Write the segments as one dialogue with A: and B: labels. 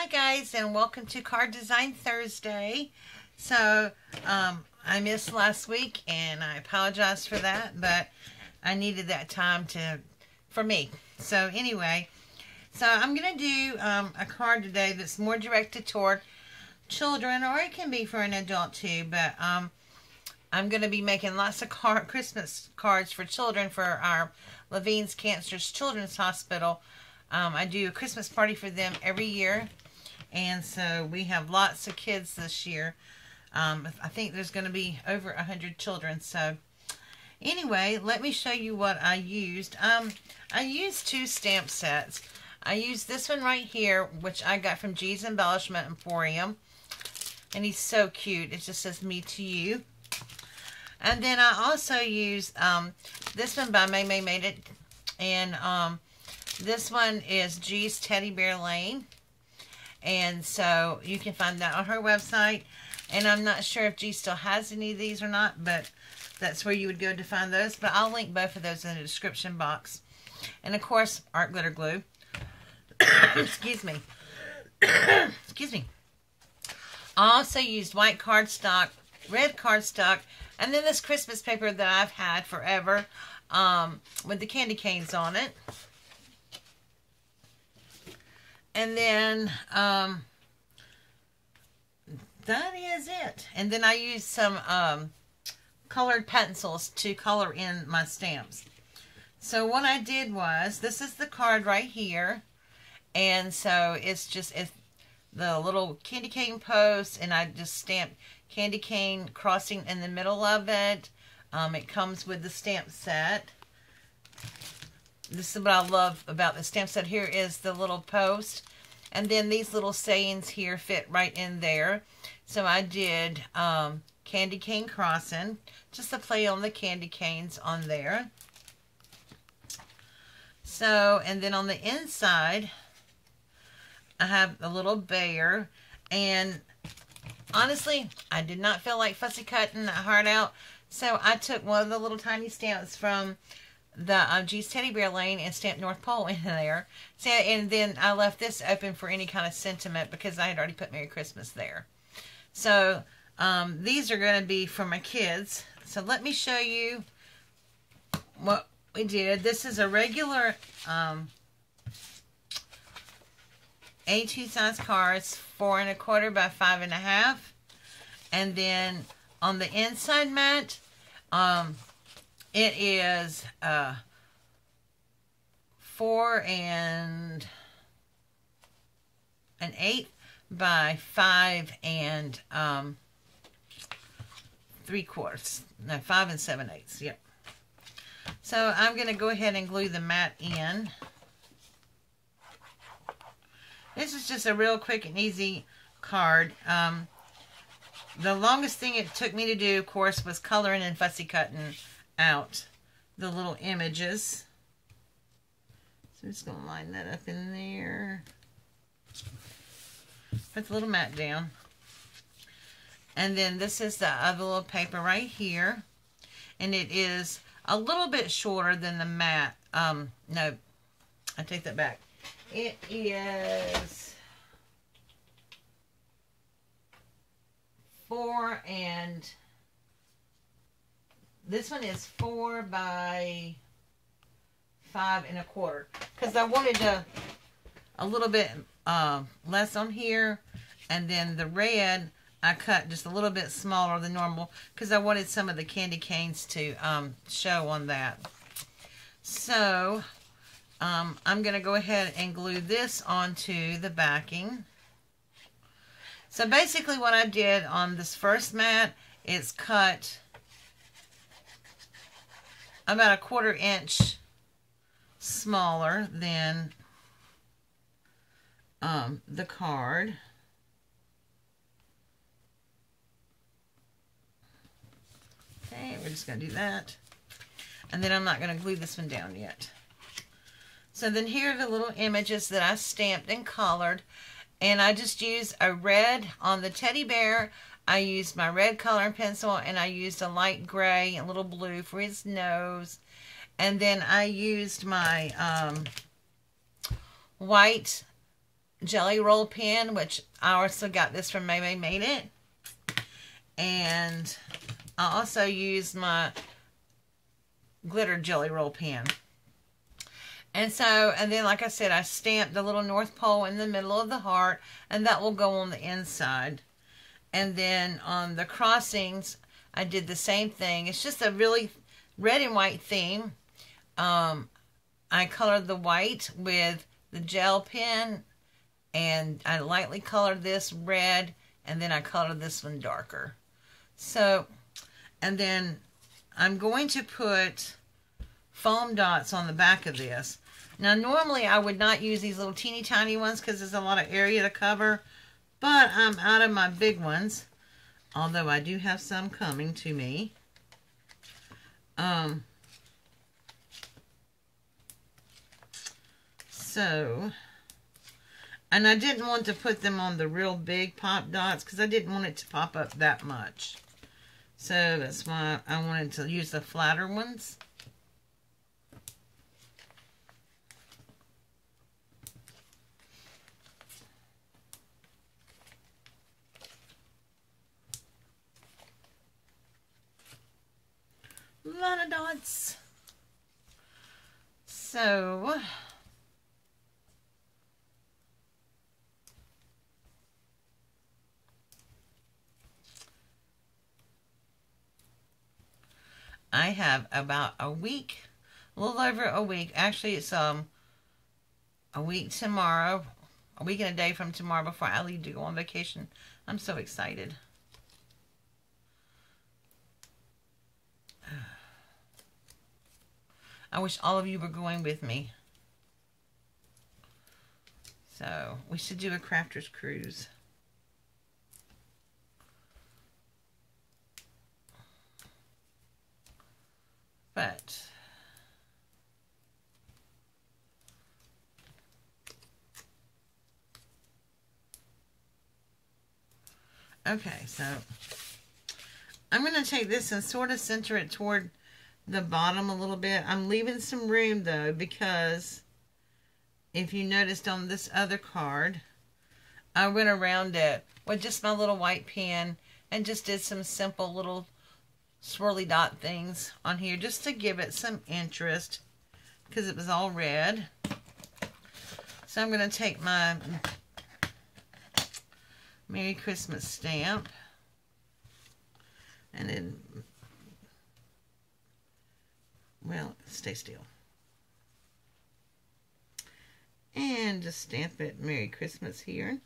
A: Hi guys and welcome to Card Design Thursday. So um, I missed last week and I apologize for that but I needed that time to for me. So anyway, so I'm going to do um, a card today that's more directed toward children or it can be for an adult too but um, I'm going to be making lots of card Christmas cards for children for our Levine's Cancer's Children's Hospital. Um, I do a Christmas party for them every year and so we have lots of kids this year. Um, I think there's going to be over a hundred children. So anyway, let me show you what I used. Um, I used two stamp sets. I used this one right here, which I got from G's Embellishment Emporium. And he's so cute. It just says me to you. And then I also used um, this one by May May Made It. And um, this one is G's Teddy Bear Lane. And so you can find that on her website. And I'm not sure if G still has any of these or not, but that's where you would go to find those. But I'll link both of those in the description box. And of course, art glitter glue. Excuse me. Excuse me. I also used white cardstock, red cardstock, and then this Christmas paper that I've had forever um, with the candy canes on it. And then um, that is it. And then I used some um, colored pencils to color in my stamps. So what I did was, this is the card right here. And so it's just it's the little candy cane post. And I just stamped candy cane crossing in the middle of it. Um, it comes with the stamp set this is what I love about the stamp set here is the little post. And then these little sayings here fit right in there. So I did um, candy cane crossing. Just a play on the candy canes on there. So, and then on the inside, I have a little bear. And honestly, I did not feel like fussy cutting that heart out. So I took one of the little tiny stamps from the um, G's Teddy Bear Lane and stamped North Pole in there. So, and then I left this open for any kind of sentiment because I had already put Merry Christmas there. So um, these are going to be for my kids. So let me show you what we did. This is a regular um, A2 size cards, four and a quarter by five and a half. And then on the inside mat, um, it is uh, four and an eight by five and um, three quarters. No, five and seven eighths. Yep. So I'm going to go ahead and glue the mat in. This is just a real quick and easy card. Um, the longest thing it took me to do, of course, was coloring and fussy cutting out the little images. So I'm just going to line that up in there. Put the little mat down. And then this is the other little paper right here. And it is a little bit shorter than the mat. Um, no, I take that back. It is four and this one is four by five and a quarter. Because I wanted to, a little bit uh, less on here. And then the red, I cut just a little bit smaller than normal. Because I wanted some of the candy canes to um, show on that. So, um, I'm going to go ahead and glue this onto the backing. So basically what I did on this first mat is cut about a quarter inch smaller than um, the card. Okay, we're just going to do that. And then I'm not going to glue this one down yet. So then here are the little images that I stamped and colored. And I just used a red on the teddy bear, I used my red coloring pencil and I used a light gray and a little blue for his nose. And then I used my um, white Gelly Roll pen, which I also got this from May Made It. And I also used my glitter Gelly Roll pen. And so, and then like I said, I stamped the little North Pole in the middle of the heart, and that will go on the inside. And then on the crossings, I did the same thing. It's just a really red and white theme. Um, I colored the white with the gel pen, and I lightly colored this red, and then I colored this one darker. So, and then I'm going to put foam dots on the back of this. Now, normally I would not use these little teeny tiny ones because there's a lot of area to cover, but I'm out of my big ones, although I do have some coming to me. Um, so, and I didn't want to put them on the real big pop dots because I didn't want it to pop up that much. So that's why I wanted to use the flatter ones. Lot of dots. So, I have about a week, a little over a week. Actually, it's um a week tomorrow, a week and a day from tomorrow before I leave to go on vacation. I'm so excited. I wish all of you were going with me. So, we should do a crafter's cruise. But Okay, so I'm going to take this and sort of center it toward the bottom a little bit. I'm leaving some room though because if you noticed on this other card, I went around it with just my little white pen and just did some simple little swirly dot things on here just to give it some interest because it was all red. So I'm going to take my Merry Christmas stamp and then, well, stay still. And just stamp it Merry Christmas here.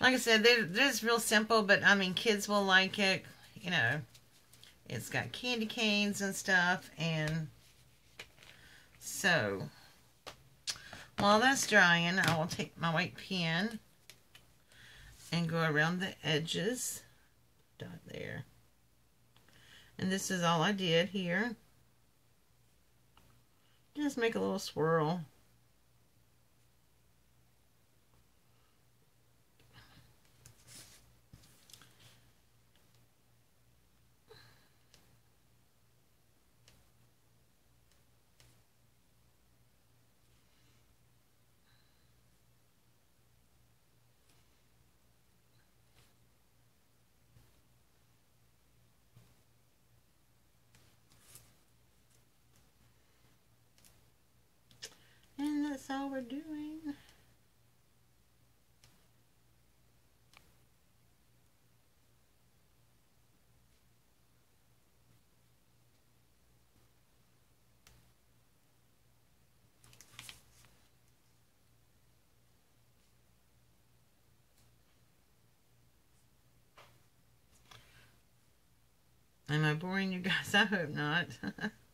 A: like I said, they're, they're just real simple, but I mean, kids will like it. You know, it's got candy canes and stuff. And so, while that's drying, I will take my white pen and go around the edges. Dot there. And this is all I did here. Just make a little swirl. that's all we're doing. Am I boring you guys? I hope not.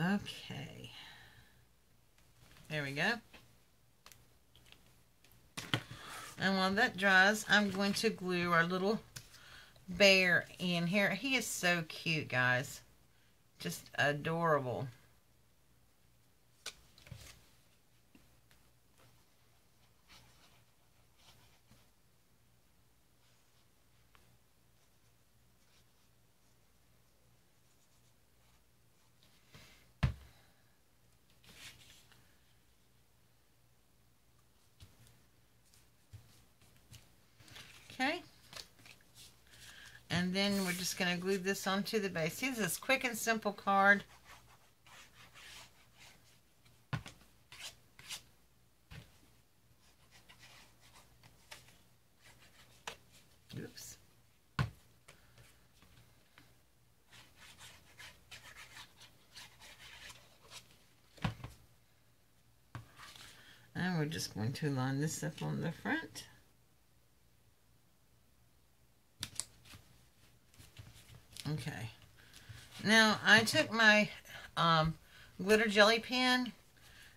A: Okay. There we go. And while that dries, I'm going to glue our little bear in here. He is so cute, guys. Just adorable. Then we're just going to glue this onto the base. See, this is a quick and simple card. Oops. And we're just going to line this up on the front. Okay. Now, I took my um, glitter jelly pen.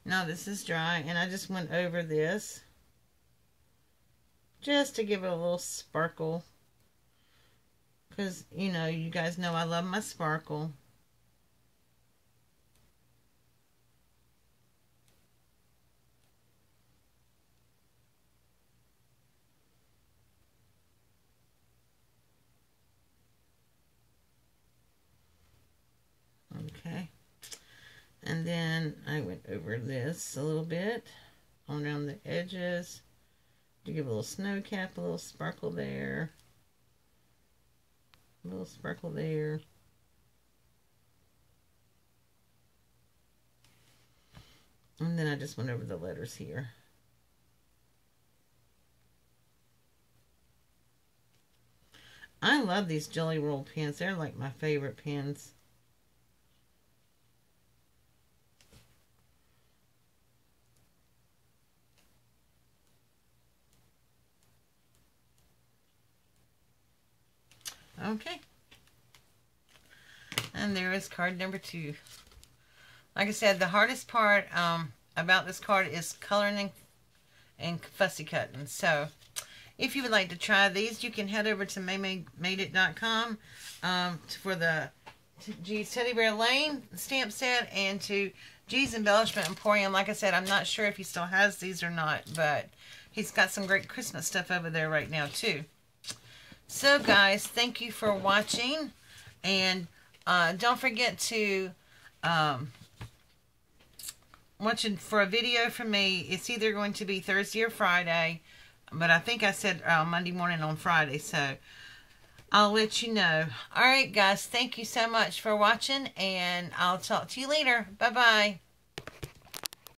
A: Now, this is dry, and I just went over this just to give it a little sparkle. Because, you know, you guys know I love my sparkle. Okay. And then I went over this a little bit on around the edges to give a little snow cap, a little sparkle there. A little sparkle there. And then I just went over the letters here. I love these Gelly Roll pens. They're like my favorite pens. Okay. And there is card number two. Like I said, the hardest part um, about this card is coloring and, and fussy cutting. So, if you would like to try these, you can head over to maymaymadeit.com um, for the G's Teddy Bear Lane stamp set and to G's Embellishment Emporium. Like I said, I'm not sure if he still has these or not, but he's got some great Christmas stuff over there right now, too. So, guys, thank you for watching. And uh, don't forget to um, watching for a video from me. It's either going to be Thursday or Friday. But I think I said uh, Monday morning on Friday. So, I'll let you know. All right, guys. Thank you so much for watching. And I'll talk to you later. Bye-bye.